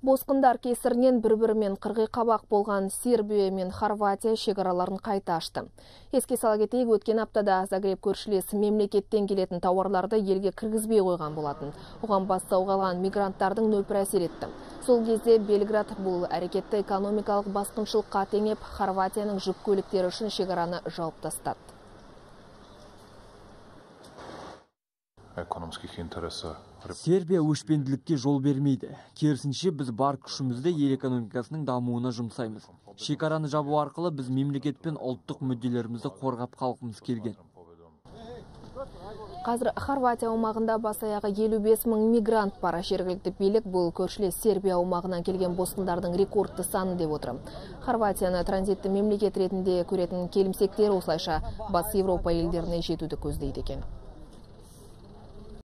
Босқындар кесірінен бір-бірімен қырғи қабақ болған Сербия мен Хорватия шекараларын қайта ашты. Еске сала кетейік, өткен аптада Загреб көршілес мемлекеттен келетін тауарларды елге кіргізбей қойған болатын. Оған бастау қалған мигранттардың нөпірі әсер етті. Сол кезде Белград бұл әрекетті экономикалық басқыншылыққа теңеп, Хорватияның жүк көліктері үшін шекараны жауып тастады. Ekonomskih interesa сербия өшпенділікке жол бермейді. Керісінше біз бар күшімізді ел экономикасының дамуына жұмсаймыз. Шекараны жабу арқылы біз мемлекет пен ұлттық мүдделерімізді қорғап қалғымыз келген. Қазір хорватия аумағында бас аяғы 55 мың мигрант бар. Жергілікті билік бұл көршілес сербия аумағынан келген босқындардың рекордты саны деп отыр. Хорватияны транзитті мемлекет ретінде көретін келімсектер осылайша батыс еуропа елдеріне жетуді көздейді екен.